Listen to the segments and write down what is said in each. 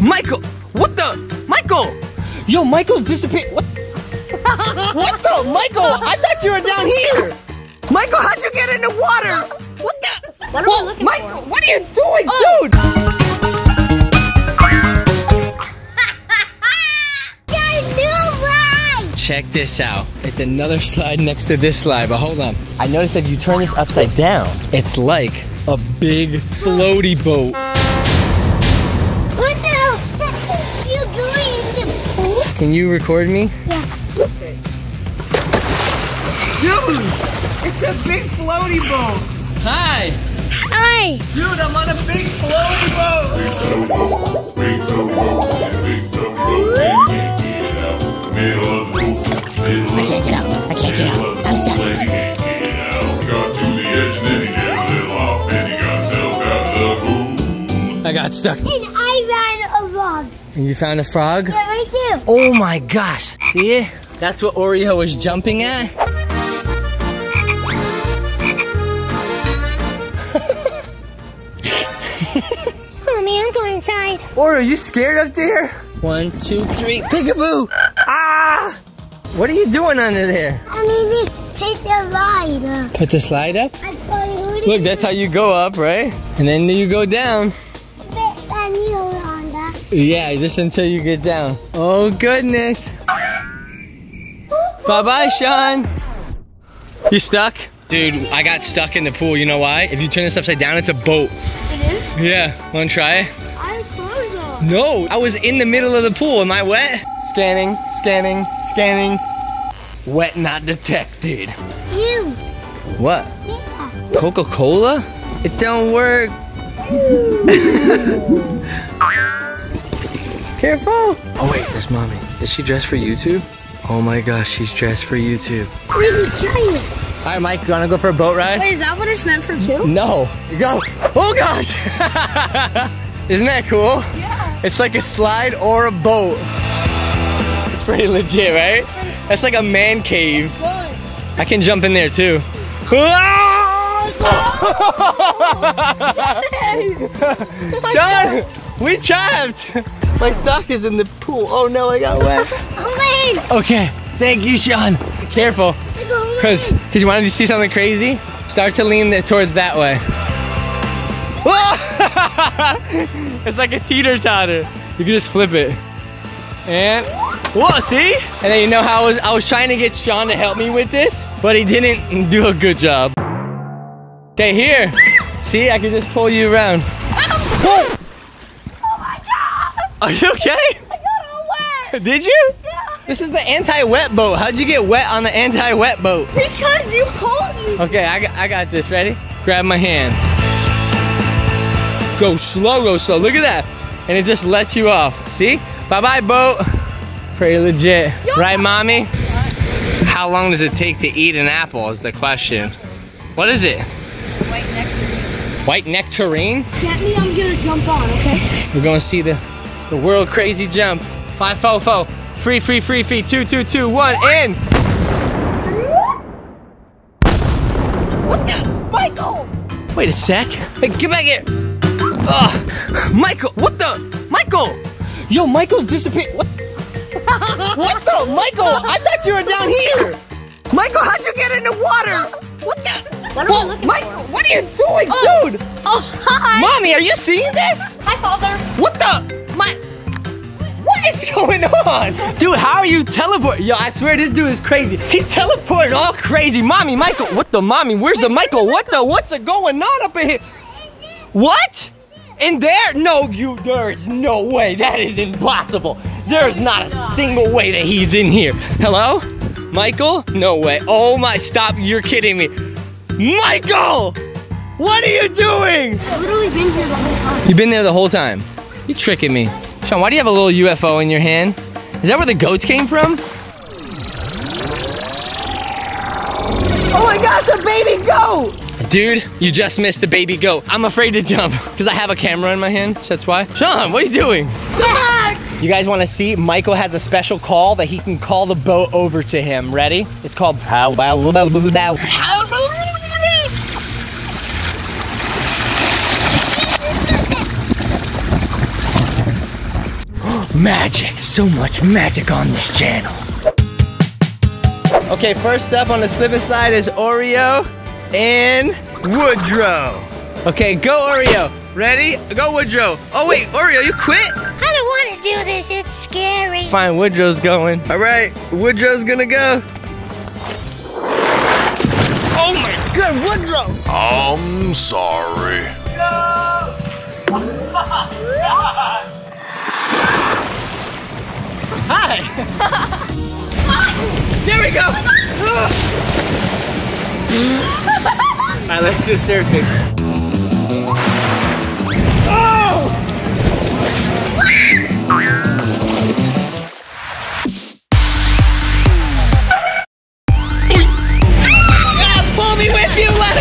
Michael, what the? Michael! Yo, Michael's disappeared. What? what the? Michael, I thought you were down here. Michael, how'd you get in the water? What the? What are we looking Michael, for? what are you doing, Oh. dude? Check this out. It's another slide next to this slide, but hold on. I noticed if you turn this upside down, it's like a big floaty boat. Can you record me? Yeah. Okay. Dude, it's a big floaty boat. Hi. Hi. Dude, I'm on a big floaty boat. I can't get out. I can't get out. I'm stuck. I got stuck. And I ran a log. And you found a frog? Yeah, right there. Oh my gosh. See? That's what Oreo was jumping at? oh Mommy, I'm going inside. Oreo, are you scared up there? One, two, three, peekaboo! Ah! What are you doing under there? I mean, this hit the ride. Put the slide up. I told you. Look, that's how you go up, right? And then you go down. Yeah, just until you get down. Oh goodness. Bye bye, Shawn. You stuck? Dude, I got stuck in the pool. You know why? If you turn this upside down, it's a boat. It is? Yeah, wanna try it? I have clothes on. No, I was in the middle of the pool. Am I wet? Scanning, scanning, scanning. Wet not detected. You. What? Yeah. Coca-Cola? It don't work. Careful. Oh wait, there's mommy. Is she dressed for YouTube? Oh my gosh, she's dressed for YouTube. We giant. All right, Mike, you wanna go for a boat ride? Wait, is that what it's meant for too? No. You go. Oh gosh. Isn't that cool? Yeah. It's like a slide or a boat. It's pretty legit, right? That's like a man cave. I can jump in there too. Shawn, we trapped. My sock is in the pool. Oh no, I got wet. Oh, wait. Okay, thank you, Shawn. Careful, cause, cause you wanted to see something crazy. Start to lean it towards that way. it's like a teeter totter. You can just flip it. And whoa, see? And then you know how I was, I was trying to get Shawn to help me with this, but he didn't do a good job. Okay, here. See, I can just pull you around. Whoa! Are you okay? I got all wet. Did you? Yeah. This is the anti-wet boat. How'd you get wet on the anti-wet boat? Because you pulled me. Okay, I got, I got this. Ready? Grab my hand. Go slow, go slow. Look at that. And it just lets you off. See? Bye-bye, boat. Pretty legit. Right, mommy? How long does it take to eat an apple is the question. What is it? White nectarine. White nectarine? Get me, I'm gonna jump on, okay? We're going to see the, the world crazy jump. Five, four, four. Free, free, free, free. Two, two, two, one, in. What the? Michael! Wait a sec. Hey, get back here. Ugh. Michael, what the? Michael! Yo, Michael's disappeared. What? what the? Michael, I thought you were down here. Michael, how'd you get in the water? What the? What are Whoa, Michael, for? what are you doing, Oh. dude? Oh, hi. Mommy, are you seeing this? Hi, father. What the? My. What is going on? Dude, how are you teleporting? Yo, I swear this dude is crazy. He's teleporting all crazy. Mommy, Michael. What the mommy? Where's the Michael? What the? What's going on up in here? What? In there? No, you. There's no way. That is impossible. There's not a single way that he's in here. Hello? Michael? No way. Oh my, stop. You're kidding me. Michael! What are you doing? I've literally been here the whole time. You've been there the whole time. You're tricking me. Shawn, why do you have a little UFO in your hand? Is that where the goats came from? Oh my gosh, a baby goat! Dude, you just missed the baby goat. I'm afraid to jump because I have a camera in my hand. So that's why. Shawn, what are you doing? Back. You guys want to see? Michael has a special call that he can call the boat over to him. Ready? It's called Pow Bow Bow Magic, so much magic on this channel. Okay, first up on the slip and slide is Oreo and Woodrow. Okay, go Oreo. Ready? Go Woodrow. Oh wait, Oreo, you quit? I don't want to do this. It's scary. Fine, Woodrow's going. All right, Woodrow's gonna go. Oh my god, Woodrow! I'm sorry. There we go! Alright, let's do surfing. Oh! Yeah, pull me with you, let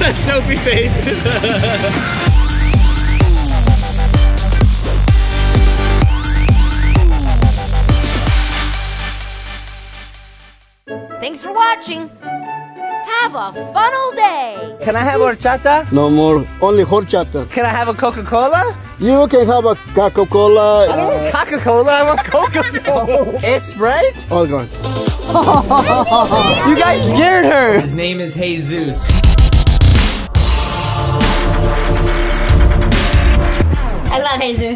That's Sophie face. Thanks for watching. Have a fun funnel day. Can I have horchata? No more, only horchata. Can I have a Coca-Cola? You can have a Coca-Cola. I don't want uh, Coca-Cola, I want Coca-Cola. it's Sprite? all gone. You guys scared her. His name is Jesus. I love Jesus.